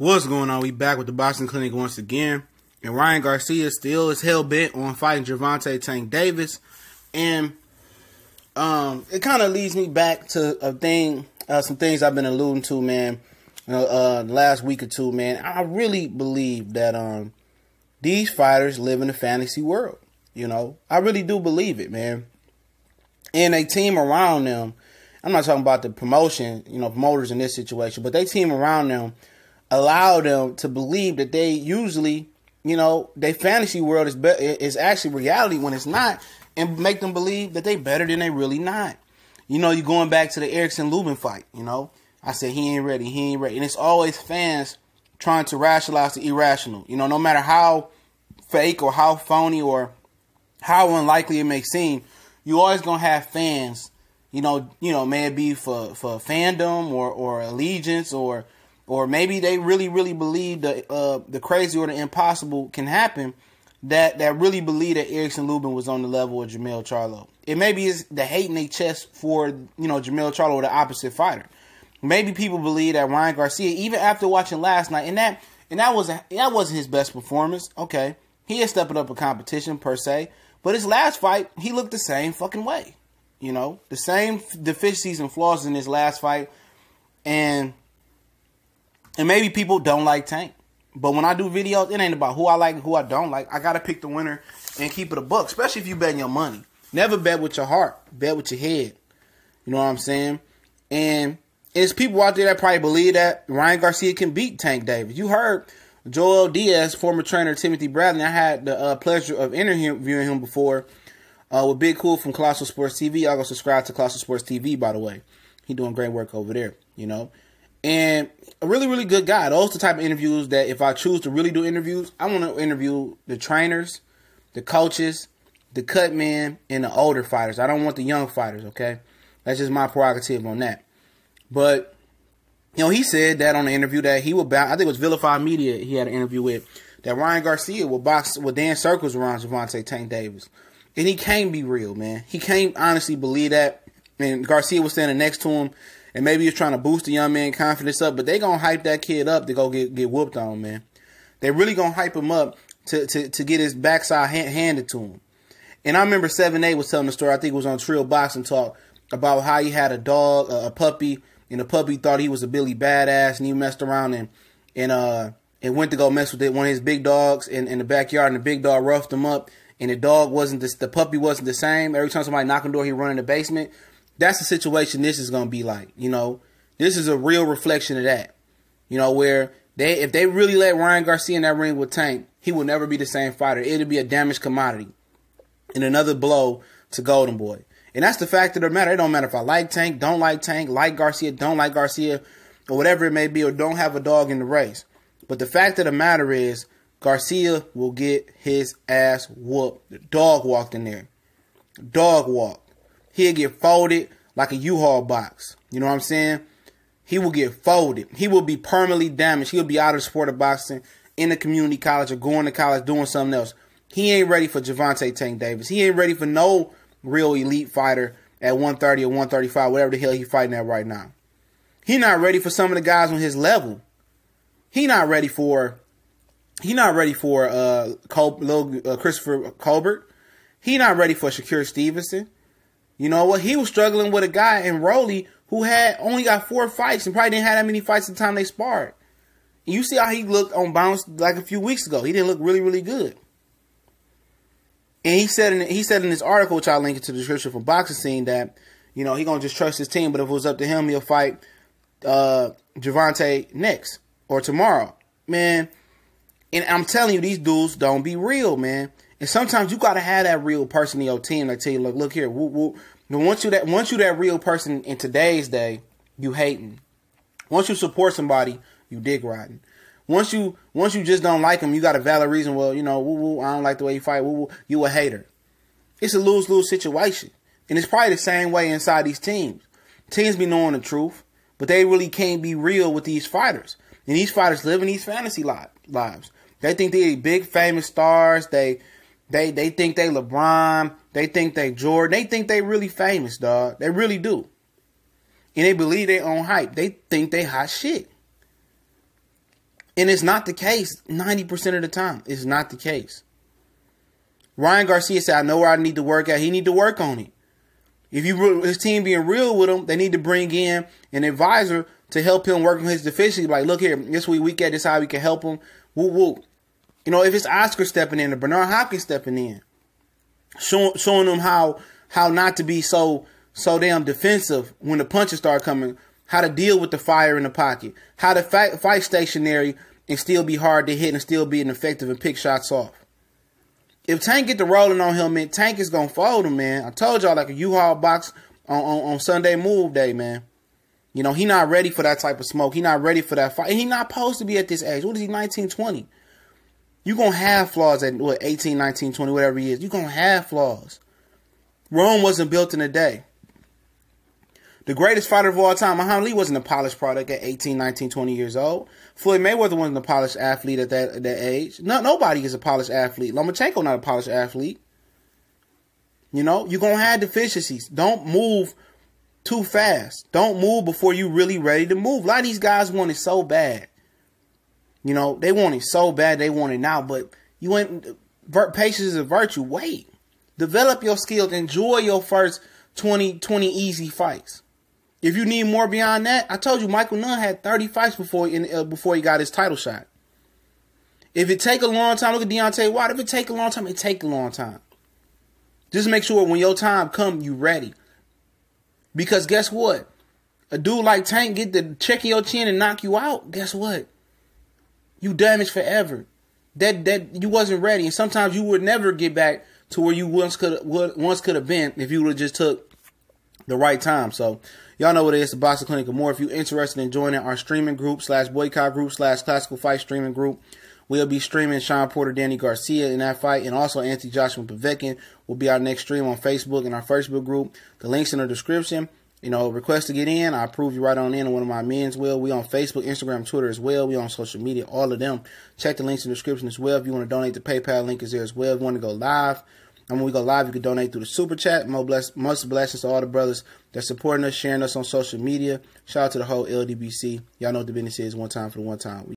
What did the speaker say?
What's going on? We back with the Boxing Clinic once again. And Ryan Garcia still is hell bent on fighting Gervonta Tank Davis. And um, it kind of leads me back to a thing, uh, some things I've been alluding to, man, uh, uh, last week or two, man. I really believe that um, these fighters live in a fantasy world. You know, I really do believe it, man. And a team around them, I'm not talking about the promotion, you know, promoters in this situation, but they team around them allow them to believe that they usually, you know, their fantasy world is be- is actually reality when it's not, and make them believe that they better than they really not. You know, you're going back to the Erickson Lubin fight. You know, I said he ain't ready, he ain't ready, and it's always fans trying to rationalize the irrational. You know, no matter how fake or how phony or how unlikely it may seem, you always gonna have fans. You know, you know, may it be for for fandom or or allegiance or or maybe they really, really believe the uh, the crazy or the impossible can happen. That that really believe that Erickson Lubin was on the level of Jermell Charlo. It maybe is the hate in their chest for you know Jermell Charlo the opposite fighter. Maybe people believe that Ryan Garcia, even after watching last night, and that and that was that wasn't his best performance. Okay, he is stepping up a competition per se, but his last fight he looked the same fucking way. You know, the same deficiencies and flaws in his last fight, and and maybe people don't like Tank. But when I do videos, it ain't about who I like and who I don't like. I gotta pick the winner and keep it a buck, especially if you betting your money. Never bet with your heart, bet with your head. You know what I'm saying? And there's people out there that probably believe that Ryan Garcia can beat Tank Davis. You heard Joel Diaz, former trainer Timothy Bradley. I had the uh, pleasure of interviewing him before uh, with Big Cool from Colossal Sports TV. I'll go subscribe to Colossal Sports TV, by the way. He doing great work over there, you know and a really really good guy. Those the type of interviews that if I choose to really do interviews, I want to interview the trainers, the coaches, the cut men, and the older fighters. I don't want the young fighters. Okay, that's just my prerogative on that. But you know, he said that on the interview that he would bounce. I think it was Vilified Media. He had an interview with that Ryan Garcia will box with Dan circles around Gervonta Tank Davis, and he can't be real, man. He can't honestly believe that. And Garcia was standing next to him and maybe he's trying to boost the young man confidence up, but they gonna hype that kid up to go get get whooped on, man. They really gonna hype him up to to, to get his backside hand, handed to him. And I remember Seven A was telling the story. I think it was on Trill Boxing Talk about how he had a dog, a, a puppy, and the puppy thought he was a Billy Badass, and he messed around and and uh and went to go mess with it, one of his big dogs in, in the backyard, and the big dog roughed him up. And the dog wasn't the, the puppy wasn't the same. Every time somebody knocked on the door, he run in the basement that's the situation this is going to be like. You know, this is a real reflection of that. You know, where they if they really let Ryan Garcia in that ring with Tank, he will never be the same fighter. It'll be a damaged commodity and another blow to Golden Boy. And that's the fact of the matter. It don't matter if I like Tank, don't like Tank, like Garcia, don't like Garcia, or whatever it may be, or don't have a dog in the race. But the fact of the matter is, Garcia will get his ass whooped. Dog walked in there. Dog walked he'll get folded like a U-Haul box. You know what I'm saying? He will get folded. He will be permanently damaged. He'll be out of the sport of boxing in the community college or going to college doing something else. He ain't ready for Gervonta Tank Davis. He ain't ready for no real elite fighter at 130 or 135, whatever the hell he fighting at right now. He not ready for some of the guys on his level. He not ready for he not ready for uh, Col- little, uh Christopher Colbert. He not ready for Shakur Stevenson. You know what? He was struggling with a guy in Rolly who had only got four fights and probably didn't have that many fights the time they sparred. And you see how he looked on bounce like a few weeks ago. He didn't look really, really good. And he said in he said in this article, which I'll link it to the description from Boxing Scene, that you know he gonna just trust his team. But if it was up to him, he'll fight uh, Gervonta next or tomorrow, man. And I'm telling you, these dudes don't be real, man. And sometimes you gotta have that real person in your team that tell you, look, look here, whoop, whoop. Once you that once you that real person in today's day, you hating. Once you support somebody, you dick riding. Once you once you just don't like them, you got a valid reason. Well, you know, woo woo, I don't like the way you fight. Woo woo, you a hater. It's a lose lose situation, and it's probably the same way inside these teams. Teams be knowing the truth, but they really can't be real with these fighters. And these fighters live in these fantasy lives. They think they're big famous stars. They they they think they LeBron. They think they Jordan. They think they really famous, dog. They really do. And they believe they own hype. They think they hot shit. And it's not the case 90% of the time. It's not the case. Ryan Garcia said, I know where I need to work at. He need to work on it. If you his team being real with him, they need to bring in an advisor to help him work on his deficiency. Like, look here, this week we get this how we can help him. Woo woo. You know, if it's Oscar stepping in or Bernard Hopkins stepping in, showing showing them how how not to be so so damn defensive when the punches start coming, how to deal with the fire in the pocket, how to fight, fight stationary and still be hard to hit and still be effective and pick shots off. If Tank get the rolling on him, man, Tank is gonna fold him, man. I told y'all like a U-Haul box on, on, on Sunday move day, man. You know, he not ready for that type of smoke. He not ready for that fight. He not supposed to be at this age. What is he, 19, 20? You going to have flaws at, what, 18, 19, 20, whatever he is. you going to have flaws. Rome wasn't built in a day. The greatest fighter of all time, Muhammad Ali, wasn't a polished product at 18, 19, 20 years old. Floyd Mayweather wasn't a polished athlete at that, at that age. No, nobody is a polished athlete. Lomachenko not a polished athlete. You know, you're going to have deficiencies. Don't move too fast. Don't move before you really ready to move. A lot of these guys want it so bad. You know, they want it so bad they want it now, but you ain't patience is a virtue. Wait. Develop your skills. Enjoy your first 20, 20 easy fights. If you need more beyond that, I told you Michael Nunn had 30 fights before in, uh, before he got his title shot. If it take a long time, look at Deontay Wilder. If it take a long time, it take a long time. Just make sure when your time come, you ready. Because guess what? A dude like Tank get the check your chin and knock you out. Guess what? You damaged forever. That that you wasn't ready, and sometimes you would never get back to where you once could once could have been if you would have just took the right time. So y'all know what it is, the Boxing Clinic and more. If you're interested in joining our streaming group slash boycott group slash classical fight streaming group, we'll be streaming Shawn Porter, Danny Garcia in that fight, and also Anthony Joshua Povetkin will be our next stream on Facebook and our Facebook group. The links in the description. You know, request to get in. I approve you right on in. One of my men's will. We on Facebook, Instagram, Twitter as well. We on social media, all of them. Check the links in the description as well. If you want to donate, the PayPal link is there as well. If you want to go live, and when we go live, you can donate through the super chat. Most, bless, most blessings to all the brothers that supporting us, sharing us on social media. Shout out to the whole LDBC. Y'all know what the business is. One time for the one time.